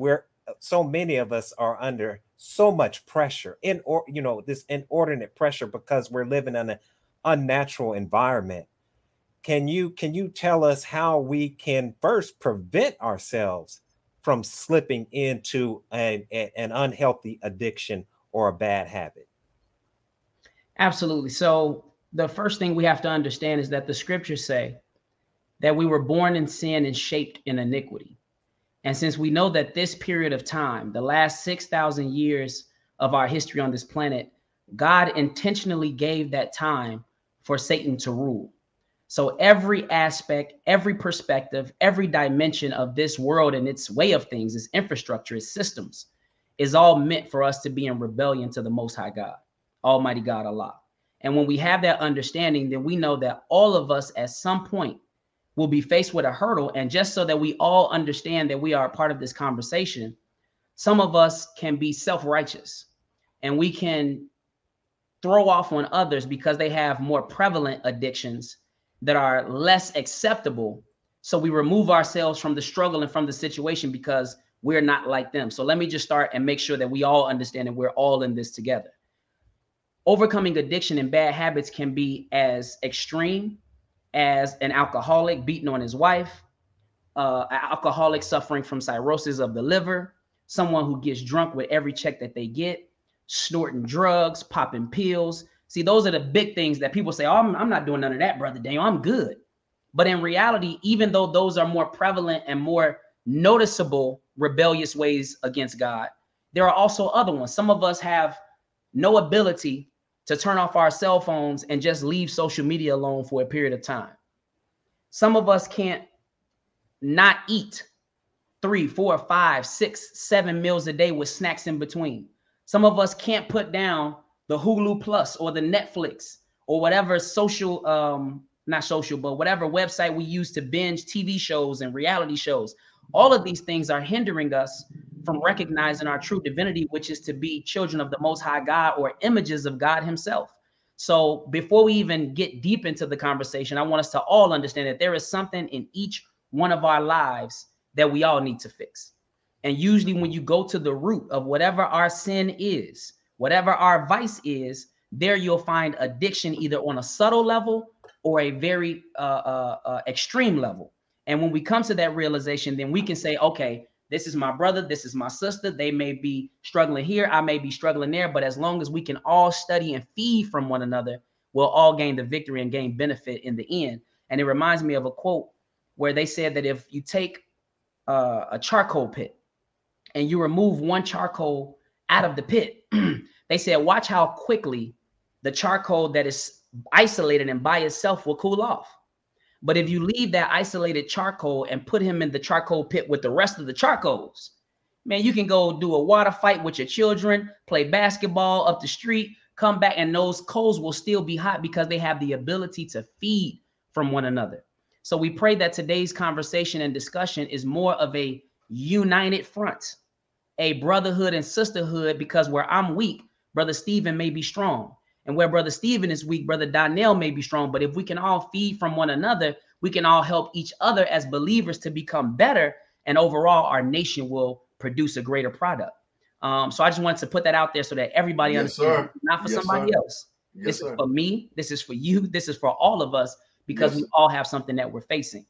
we're uh, so many of us are under so much pressure in or you know this inordinate pressure because we're living in an unnatural environment. Can you can you tell us how we can first prevent ourselves from slipping into an, an unhealthy addiction or a bad habit? Absolutely. So the first thing we have to understand is that the scriptures say that we were born in sin and shaped in iniquity and since we know that this period of time the last 6000 years of our history on this planet god intentionally gave that time for satan to rule so every aspect, every perspective, every dimension of this world and its way of things, its infrastructure, its systems, is all meant for us to be in rebellion to the Most High God, Almighty God Allah. And when we have that understanding, then we know that all of us at some point will be faced with a hurdle. And just so that we all understand that we are a part of this conversation, some of us can be self righteous and we can throw off on others because they have more prevalent addictions that are less acceptable. So we remove ourselves from the struggle and from the situation because we're not like them. So let me just start and make sure that we all understand that we're all in this together. Overcoming addiction and bad habits can be as extreme as an alcoholic beating on his wife, uh, an alcoholic suffering from cirrhosis of the liver, someone who gets drunk with every check that they get, snorting drugs, popping pills, See, those are the big things that people say, oh, I'm, I'm not doing none of that, brother Daniel. I'm good. But in reality, even though those are more prevalent and more noticeable rebellious ways against God, there are also other ones. Some of us have no ability to turn off our cell phones and just leave social media alone for a period of time. Some of us can't not eat three, four, five, six, seven meals a day with snacks in between. Some of us can't put down the Hulu Plus or the Netflix or whatever social um not social but whatever website we use to binge TV shows and reality shows. All of these things are hindering us from recognizing our true divinity which is to be children of the most high God or images of God himself. So before we even get deep into the conversation, I want us to all understand that there is something in each one of our lives that we all need to fix. And usually when you go to the root of whatever our sin is, whatever our vice is, there you'll find addiction either on a subtle level or a very uh, uh, uh, extreme level. And when we come to that realization, then we can say, okay, this is my brother, this is my sister. They may be struggling here, I may be struggling there, but as long as we can all study and feed from one another, we'll all gain the victory and gain benefit in the end. And it reminds me of a quote where they said that if you take uh, a charcoal pit and you remove one charcoal out of the pit, they said, watch how quickly the charcoal that is isolated and by itself will cool off. But if you leave that isolated charcoal and put him in the charcoal pit with the rest of the charcoals, man, you can go do a water fight with your children, play basketball up the street, come back, and those coals will still be hot because they have the ability to feed from one another. So we pray that today's conversation and discussion is more of a united front a brotherhood and sisterhood because where I'm weak, brother Stephen may be strong. And where brother Stephen is weak, brother Donnell may be strong. But if we can all feed from one another, we can all help each other as believers to become better. And overall, our nation will produce a greater product. Um, so I just wanted to put that out there so that everybody yes, understands, not for yes, somebody sir. else. Yes, this sir. is for me. This is for you. This is for all of us because we all have something that we're facing.